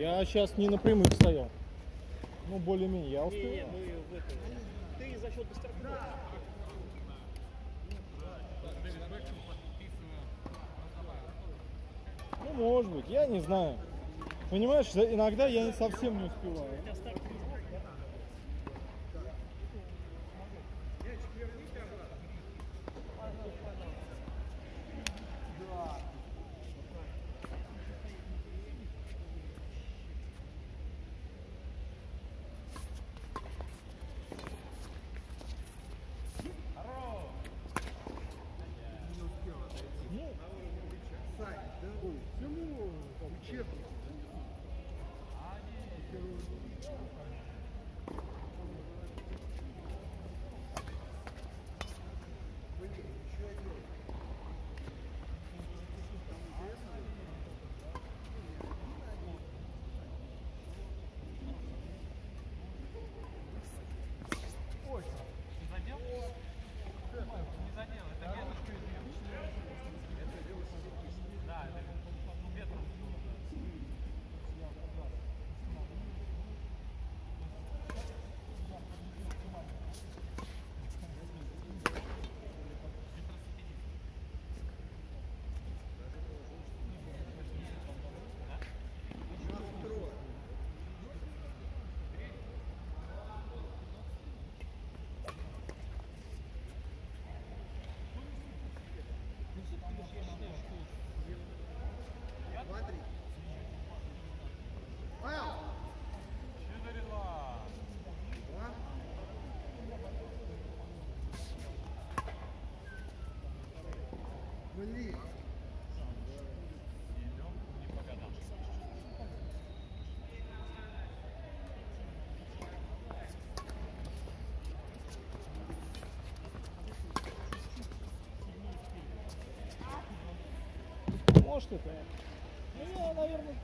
Я сейчас не на прямых стоял. Ну, более-менее я Не, успел. не, мы в. Ты за счет быстрокова. Ну, может быть, я не знаю. Понимаешь, иногда я совсем не успеваю. Хотя старт не знаю. Ну, может это. Ну, я, наверное,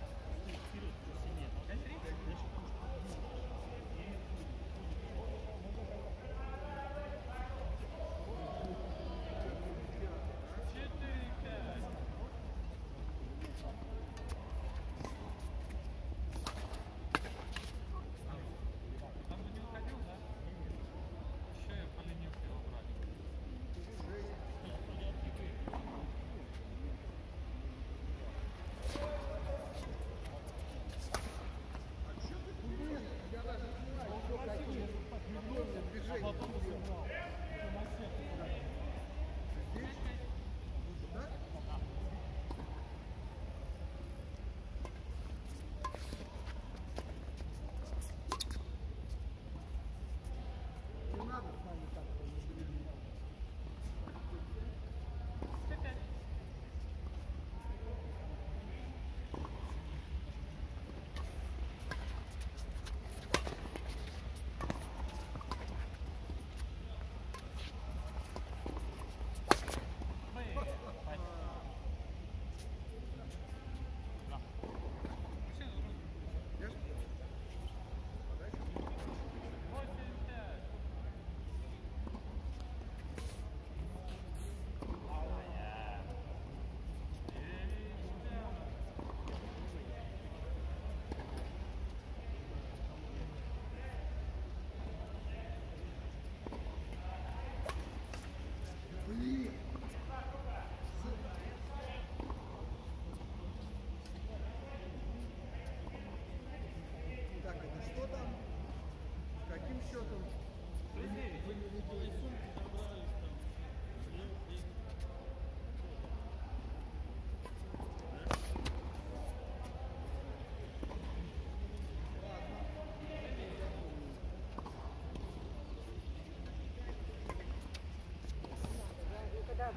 Да.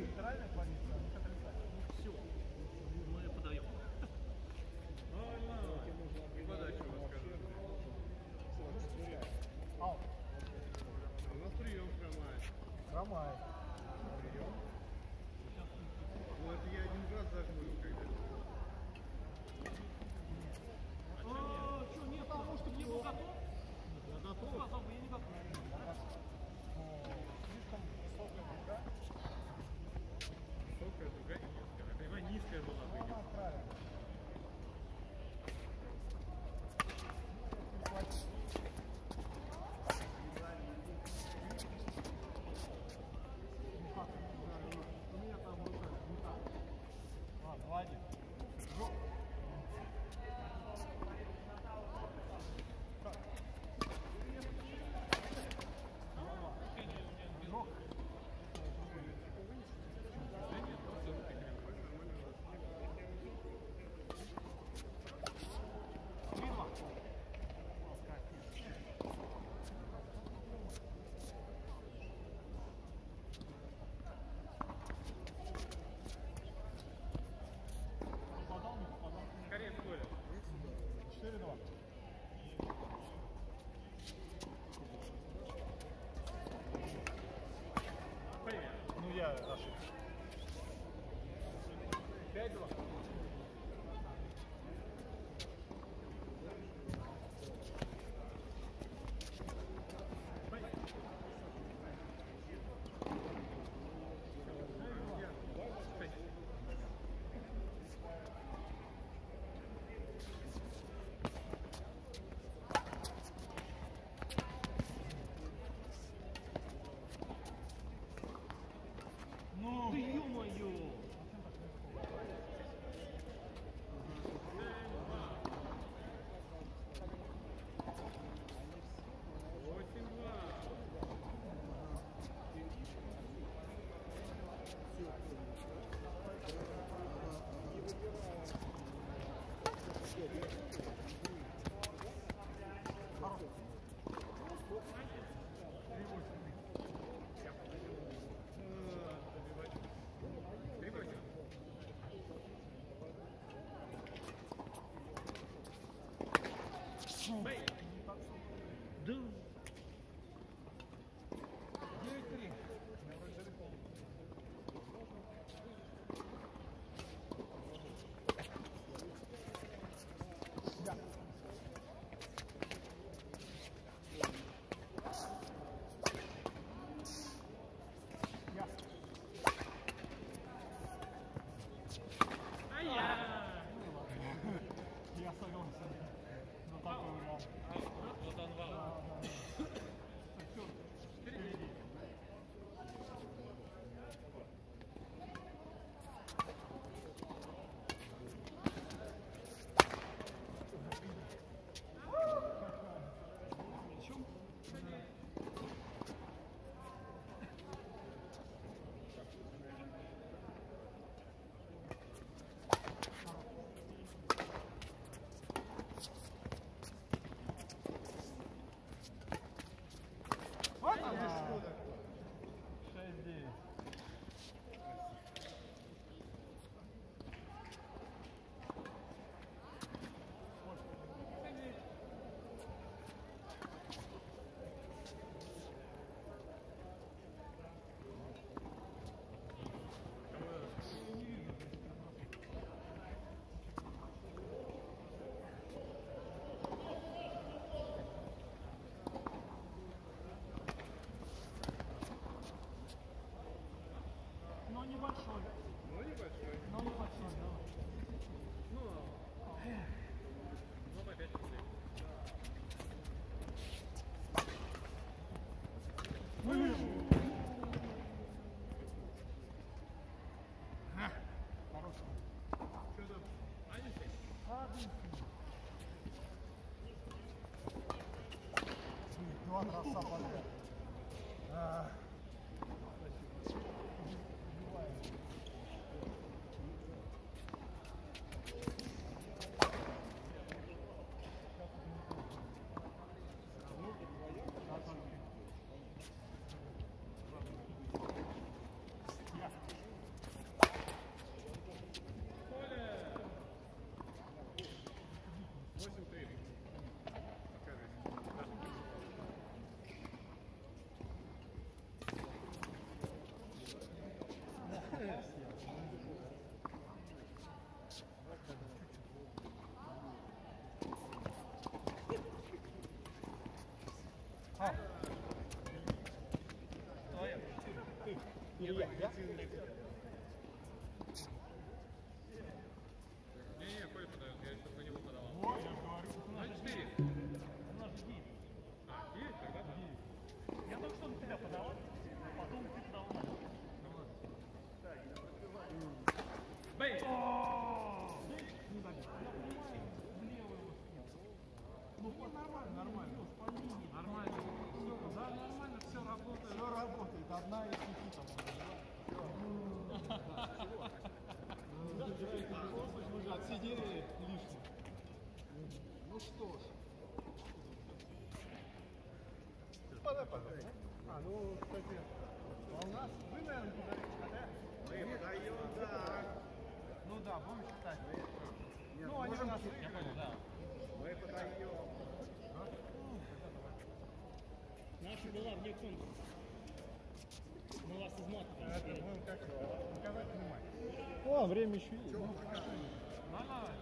центральная позиция, у них отрицательная. Ну все, мы подаем. Подачу. А у прием хромает. Хромает. ошибка. 5-2. made. Yeah. да, пожалуйста. А, ну, кстати, а у нас вы, наверное, подаете, да? Мы подаем, да. Ну да, будем считать. Нет, ну, они у нас выиграли. Я понял, да. Мы подаем. А? Наша была вне конкурса. Мы вас изматываем. Это будем как показать внимание. О, время еще есть. Нормально. Ну,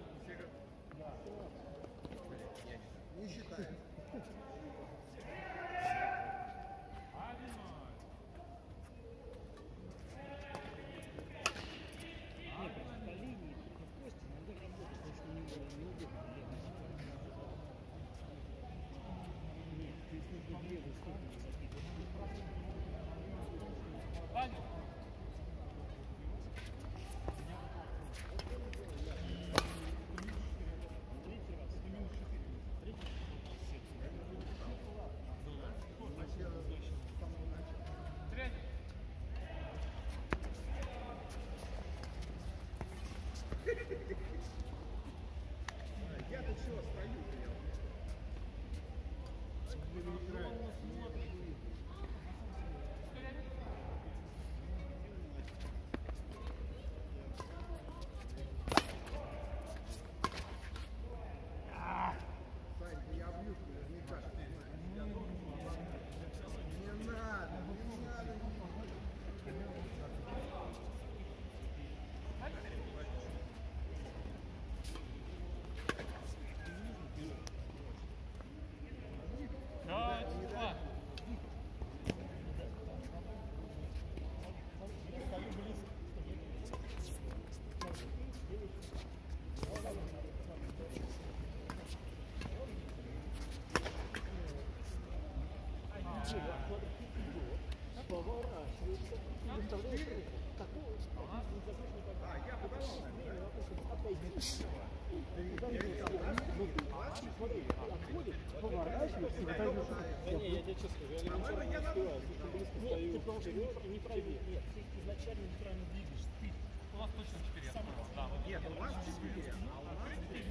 Нет, у вас 4, а у нас 35.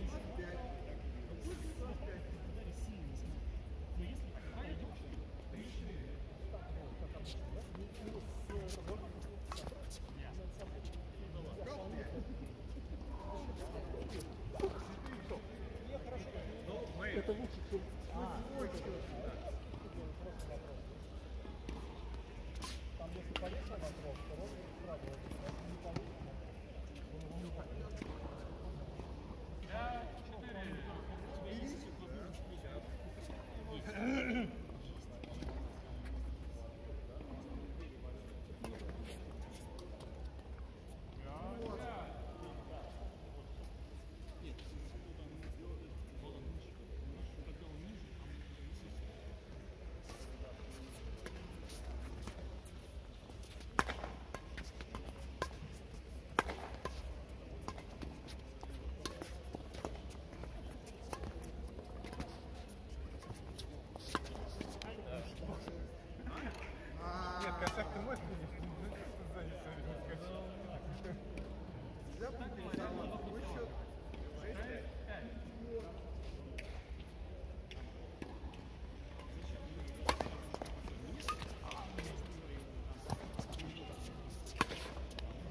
things.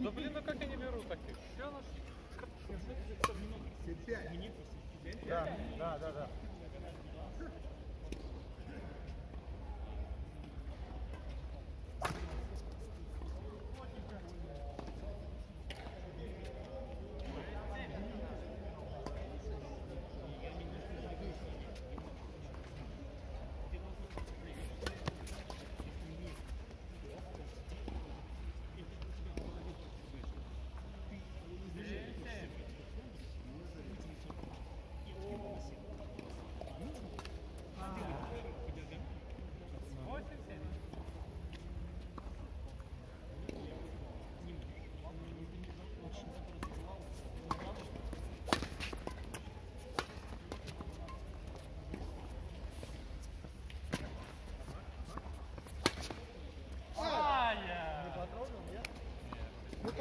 Да блин, ну как я не беру таких? Все пять. Да, да, да, да.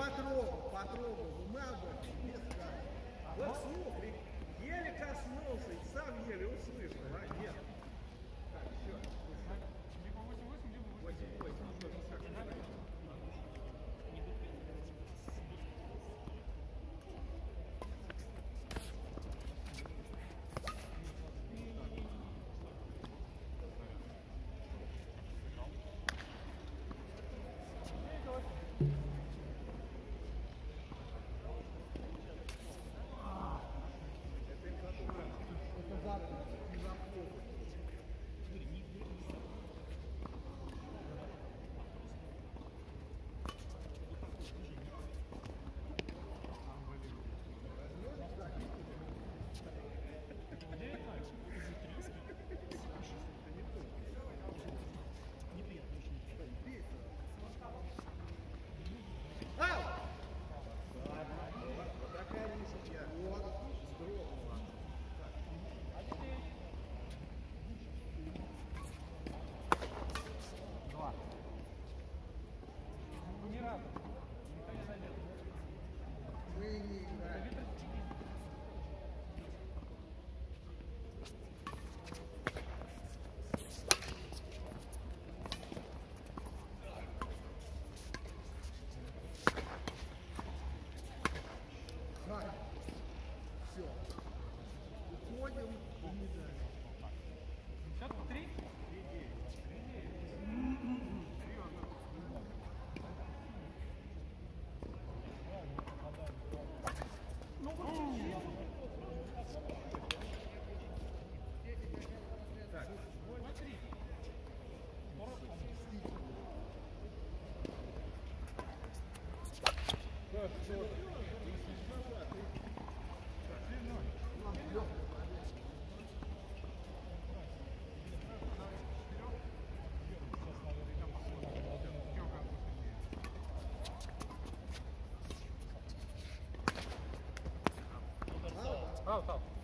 Потрогал, потрогал, бумагу, без карты. Вот слушай, еле коснулся, и сам еле услышал, а нет. Аут, аут.